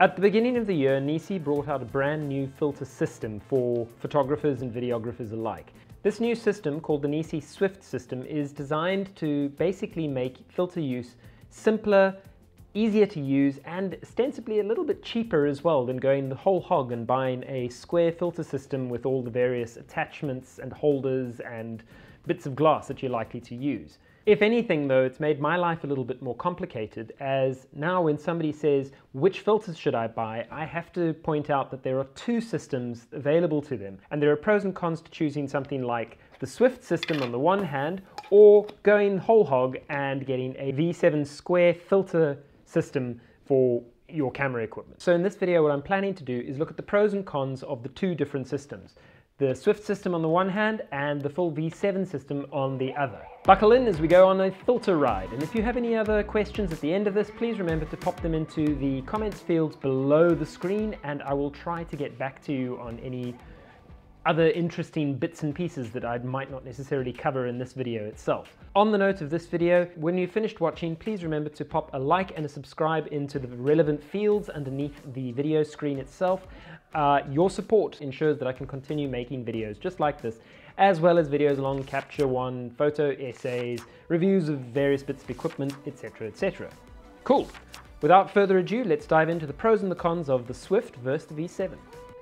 At the beginning of the year, Nisi brought out a brand new filter system for photographers and videographers alike. This new system, called the Nisi Swift system, is designed to basically make filter use simpler, easier to use, and ostensibly a little bit cheaper as well than going the whole hog and buying a square filter system with all the various attachments and holders and bits of glass that you're likely to use. If anything though, it's made my life a little bit more complicated as now when somebody says, which filters should I buy? I have to point out that there are two systems available to them. And there are pros and cons to choosing something like the Swift system on the one hand, or going whole hog and getting a V7 square filter system for your camera equipment. So in this video, what I'm planning to do is look at the pros and cons of the two different systems the Swift system on the one hand and the full V7 system on the other. Buckle in as we go on a filter ride and if you have any other questions at the end of this please remember to pop them into the comments fields below the screen and I will try to get back to you on any other interesting bits and pieces that I might not necessarily cover in this video itself. On the note of this video, when you've finished watching, please remember to pop a like and a subscribe into the relevant fields underneath the video screen itself. Uh, your support ensures that I can continue making videos just like this, as well as videos along Capture One, photo essays, reviews of various bits of equipment, etc, etc. Cool! Without further ado, let's dive into the pros and the cons of the Swift versus the V7.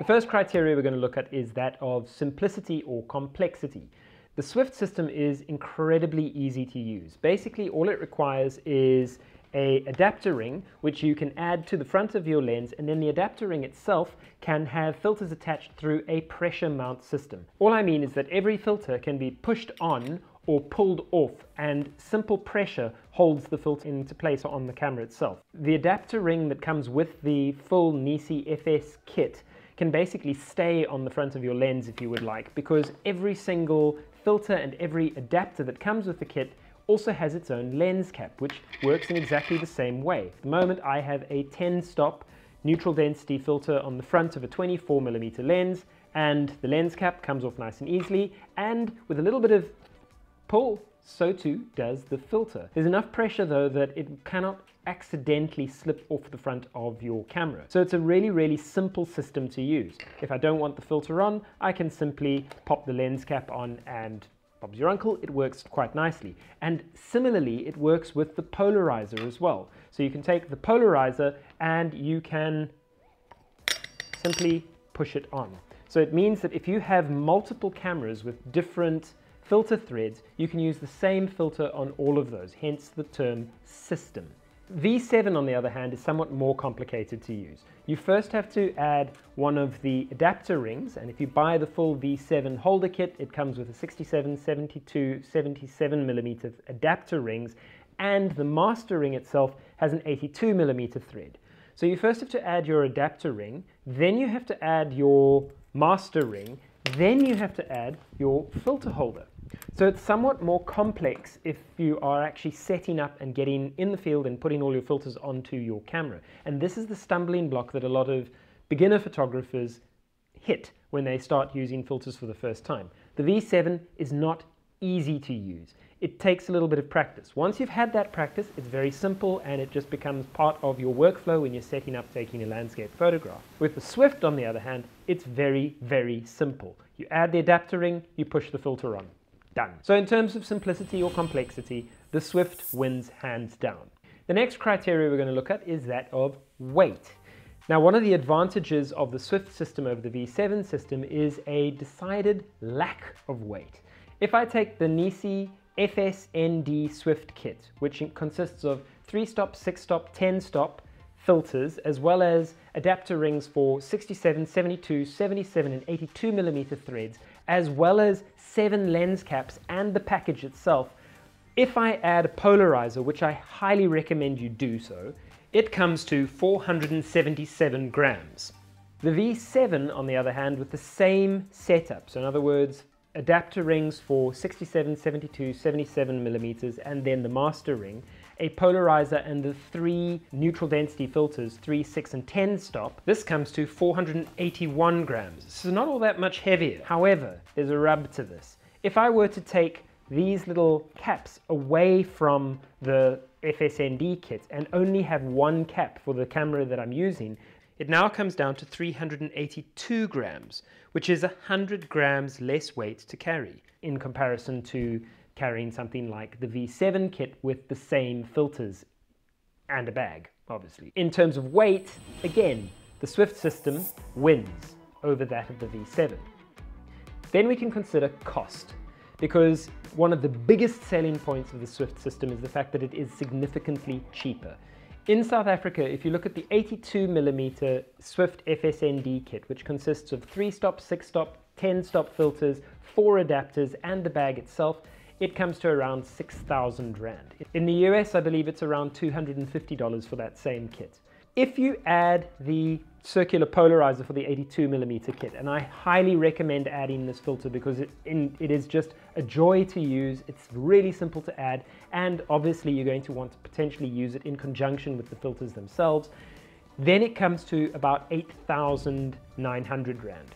The first criteria we're going to look at is that of simplicity or complexity. The Swift system is incredibly easy to use. Basically, all it requires is a adapter ring which you can add to the front of your lens and then the adapter ring itself can have filters attached through a pressure mount system. All I mean is that every filter can be pushed on or pulled off and simple pressure holds the filter into place on the camera itself. The adapter ring that comes with the full Nisi FS kit can basically stay on the front of your lens if you would like because every single filter and every adapter that comes with the kit also has its own lens cap which works in exactly the same way. At the moment I have a 10 stop neutral density filter on the front of a 24mm lens and the lens cap comes off nice and easily and with a little bit of pull so too does the filter. There's enough pressure though that it cannot accidentally slip off the front of your camera. So it's a really, really simple system to use. If I don't want the filter on, I can simply pop the lens cap on and Bob's your uncle, it works quite nicely. And similarly, it works with the polarizer as well. So you can take the polarizer and you can simply push it on. So it means that if you have multiple cameras with different filter threads, you can use the same filter on all of those, hence the term system. V7 on the other hand is somewhat more complicated to use. You first have to add one of the adapter rings and if you buy the full V7 holder kit it comes with a 67, 72, 77 millimeter adapter rings and the master ring itself has an 82 millimeter thread. So you first have to add your adapter ring, then you have to add your master ring, then you have to add your filter holder. So it's somewhat more complex if you are actually setting up and getting in the field and putting all your filters onto your camera. And this is the stumbling block that a lot of beginner photographers hit when they start using filters for the first time. The V7 is not easy to use. It takes a little bit of practice. Once you've had that practice, it's very simple and it just becomes part of your workflow when you're setting up taking a landscape photograph. With the Swift, on the other hand, it's very, very simple. You add the adapter ring, you push the filter on. Done. So in terms of simplicity or complexity, the Swift wins hands down. The next criteria we're going to look at is that of weight. Now one of the advantages of the Swift system over the V7 system is a decided lack of weight. If I take the Nisi FSND Swift kit, which consists of 3 stop, 6 stop, 10 stop filters, as well as adapter rings for 67, 72, 77 and 82 millimeter threads, as well as seven lens caps and the package itself, if I add a polarizer, which I highly recommend you do so, it comes to 477 grams. The V7, on the other hand, with the same setup, so in other words, adapter rings for 67, 72, 77 millimeters, and then the master ring, a polarizer and the three neutral density filters, 3, 6 and 10 stop, this comes to 481 grams. So not all that much heavier. However, there's a rub to this. If I were to take these little caps away from the FSND kit and only have one cap for the camera that I'm using, it now comes down to 382 grams, which is 100 grams less weight to carry in comparison to carrying something like the V7 kit with the same filters and a bag, obviously. In terms of weight, again, the Swift system wins over that of the V7. Then we can consider cost, because one of the biggest selling points of the Swift system is the fact that it is significantly cheaper. In South Africa, if you look at the 82mm Swift FSND kit, which consists of 3-stop, 6-stop, 10-stop filters, 4 adapters, and the bag itself, it comes to around 6,000 Rand. In the US, I believe it's around $250 for that same kit. If you add the circular polarizer for the 82 millimeter kit, and I highly recommend adding this filter because it, in, it is just a joy to use. It's really simple to add, and obviously you're going to want to potentially use it in conjunction with the filters themselves. Then it comes to about 8,900 Rand.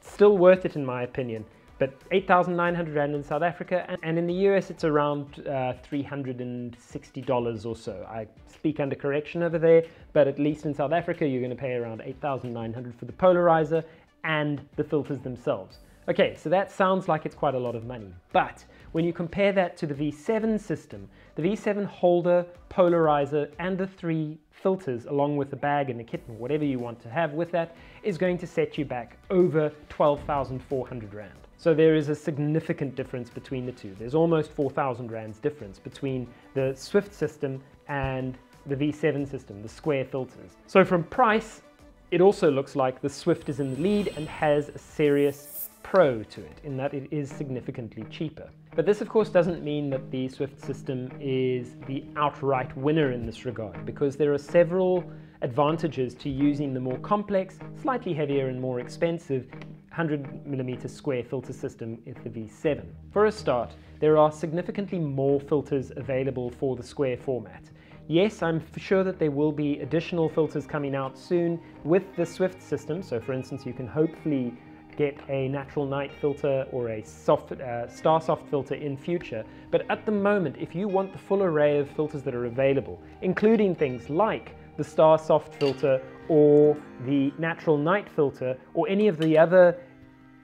Still worth it in my opinion but 8,900 Rand in South Africa, and in the US it's around uh, $360 or so. I speak under correction over there, but at least in South Africa you're going to pay around 8,900 for the polarizer and the filters themselves. Okay, so that sounds like it's quite a lot of money, but when you compare that to the V7 system, the V7 holder, polarizer, and the three filters along with the bag and the kit and whatever you want to have with that is going to set you back over 12,400 Rand. So there is a significant difference between the two. There's almost 4,000 rands difference between the Swift system and the V7 system, the square filters. So from price, it also looks like the Swift is in the lead and has a serious pro to it in that it is significantly cheaper. But this of course doesn't mean that the Swift system is the outright winner in this regard because there are several advantages to using the more complex, slightly heavier and more expensive 100 millimeter square filter system is the V7. For a start, there are significantly more filters available for the square format. Yes, I'm sure that there will be additional filters coming out soon with the Swift system. So for instance, you can hopefully get a natural night filter or a soft uh, star soft filter in future. But at the moment, if you want the full array of filters that are available, including things like the star soft filter or the natural night filter or any of the other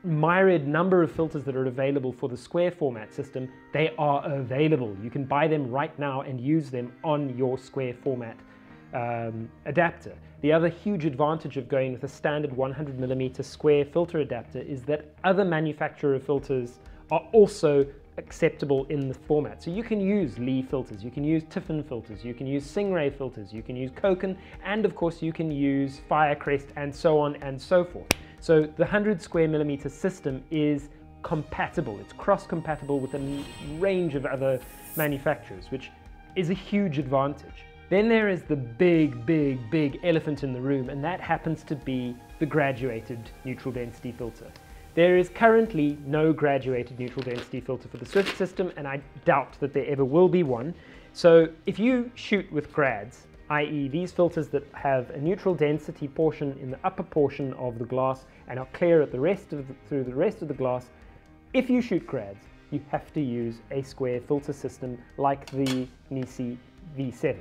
myriad number of filters that are available for the square format system, they are available. You can buy them right now and use them on your square format um, adapter. The other huge advantage of going with a standard 100 millimeter square filter adapter is that other manufacturer filters are also acceptable in the format. So you can use Lee filters, you can use Tiffen filters, you can use Stingray filters, you can use Cokin, and of course you can use Firecrest and so on and so forth. So the 100 square millimeter system is compatible, it's cross-compatible with a range of other manufacturers, which is a huge advantage. Then there is the big, big, big elephant in the room, and that happens to be the graduated neutral density filter. There is currently no graduated neutral density filter for the Swift system, and I doubt that there ever will be one. So if you shoot with grads, i.e. these filters that have a neutral density portion in the upper portion of the glass and are clear at the rest of the, through the rest of the glass, if you shoot grads, you have to use a square filter system like the Nisi V7.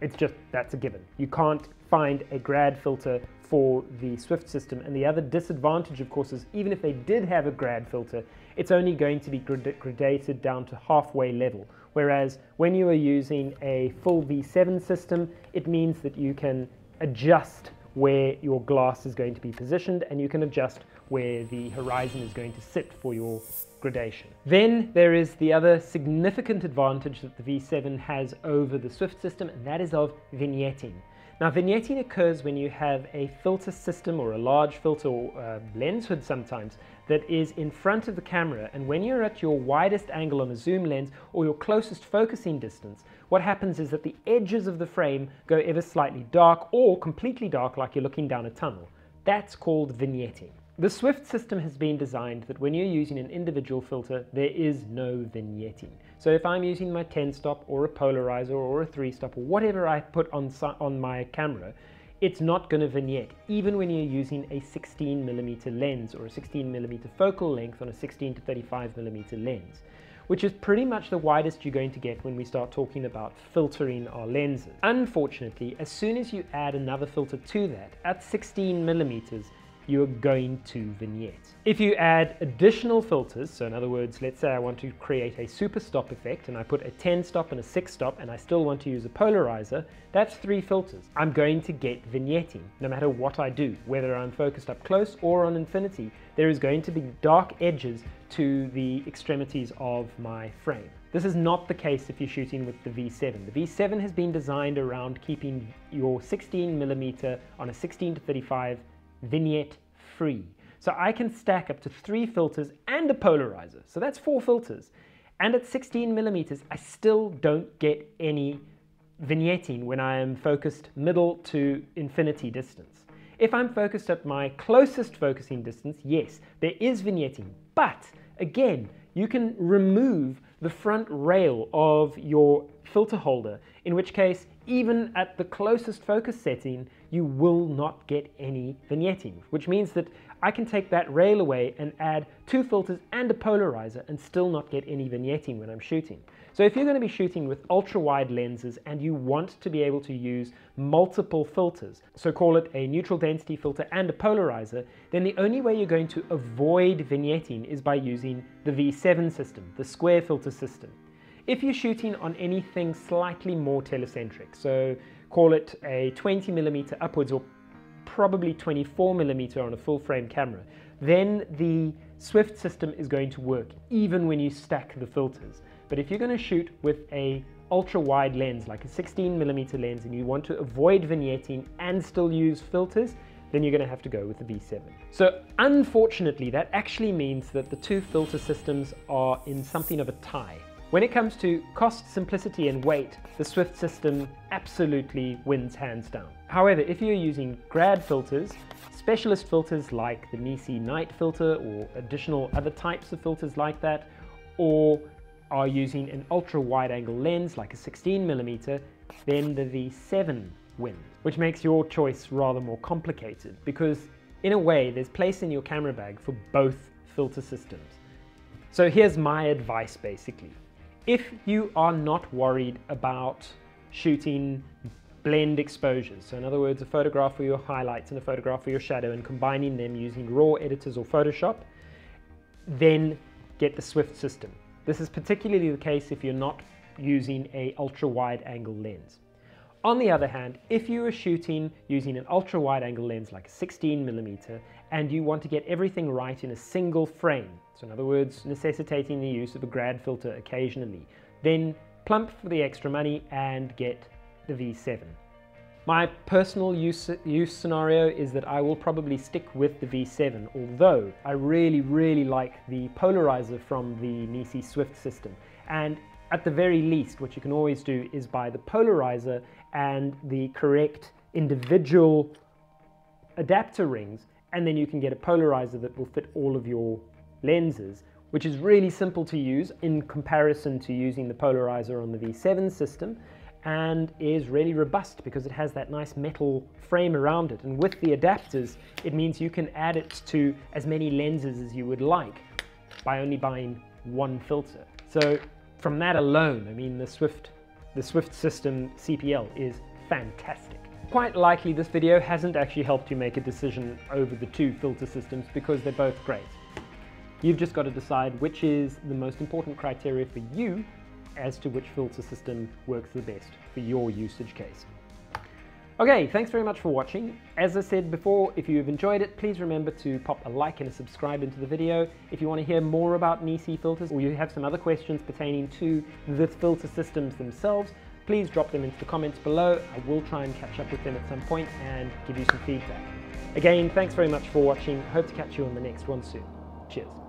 It's just, that's a given. You can't find a grad filter for the Swift system. And the other disadvantage, of course, is even if they did have a grad filter, it's only going to be gradated down to halfway level. Whereas when you are using a full V7 system, it means that you can adjust where your glass is going to be positioned and you can adjust where the horizon is going to sit for your gradation. Then there is the other significant advantage that the V7 has over the Swift system and that is of vignetting. Now vignetting occurs when you have a filter system or a large filter or uh, lens hood sometimes that is in front of the camera and when you're at your widest angle on a zoom lens or your closest focusing distance, what happens is that the edges of the frame go ever slightly dark or completely dark like you're looking down a tunnel. That's called vignetting. The Swift system has been designed that when you're using an individual filter, there is no vignetting. So if I'm using my 10 stop or a polarizer or a 3 stop or whatever I put on, on my camera, it's not going to vignette, even when you're using a 16 millimeter lens or a 16 millimeter focal length on a 16 to 35 millimeter lens which is pretty much the widest you're going to get when we start talking about filtering our lenses. Unfortunately, as soon as you add another filter to that, at 16 millimeters, you're going to vignette. If you add additional filters, so in other words, let's say I want to create a super stop effect and I put a 10 stop and a 6 stop and I still want to use a polarizer, that's three filters. I'm going to get vignetting no matter what I do, whether I'm focused up close or on infinity, there is going to be dark edges to the extremities of my frame. This is not the case if you're shooting with the V7. The V7 has been designed around keeping your 16 millimeter on a 16 to 35 vignette free. So I can stack up to three filters and a polarizer. So that's four filters. And at 16 millimeters, I still don't get any vignetting when I am focused middle to infinity distance. If I'm focused at my closest focusing distance, yes, there is vignetting. But again, you can remove the front rail of your filter holder, in which case, even at the closest focus setting, you will not get any vignetting, which means that I can take that rail away and add two filters and a polarizer and still not get any vignetting when I'm shooting. So if you're going to be shooting with ultra wide lenses and you want to be able to use multiple filters, so call it a neutral density filter and a polarizer, then the only way you're going to avoid vignetting is by using the V7 system, the square filter system. If you're shooting on anything slightly more telecentric, so call it a 20 millimeter upwards or probably 24 millimeter on a full frame camera, then the Swift system is going to work even when you stack the filters. But if you're going to shoot with a ultra wide lens, like a 16 millimeter lens, and you want to avoid vignetting and still use filters, then you're going to have to go with the V7. So unfortunately, that actually means that the two filter systems are in something of a tie. When it comes to cost, simplicity and weight, the Swift system absolutely wins hands down. However, if you're using grad filters, specialist filters like the Nisi Night filter or additional other types of filters like that, or are using an ultra wide angle lens like a 16 millimeter, then the V7 wins, which makes your choice rather more complicated because in a way there's place in your camera bag for both filter systems. So here's my advice basically. If you are not worried about shooting blend exposures, so in other words a photograph for your highlights and a photograph for your shadow and combining them using raw editors or Photoshop, then get the Swift system. This is particularly the case if you're not using a ultra wide angle lens. On the other hand, if you are shooting using an ultra wide angle lens like a 16 millimeter and you want to get everything right in a single frame, so in other words, necessitating the use of a grad filter occasionally, then plump for the extra money and get the V7. My personal use, use scenario is that I will probably stick with the V7, although I really, really like the polarizer from the Nisi Swift system. And at the very least, what you can always do is buy the polarizer and the correct individual adapter rings, and then you can get a polarizer that will fit all of your lenses, which is really simple to use in comparison to using the polarizer on the V7 system and is really robust because it has that nice metal frame around it. And with the adapters, it means you can add it to as many lenses as you would like by only buying one filter. So from that alone, I mean, the Swift, the Swift system CPL is fantastic. Quite likely this video hasn't actually helped you make a decision over the two filter systems because they're both great. You've just got to decide which is the most important criteria for you as to which filter system works the best for your usage case. Okay, thanks very much for watching. As I said before, if you've enjoyed it, please remember to pop a like and a subscribe into the video. If you want to hear more about Nisi filters or you have some other questions pertaining to the filter systems themselves, please drop them into the comments below. I will try and catch up with them at some point and give you some feedback. Again, thanks very much for watching. Hope to catch you on the next one soon. Cheers.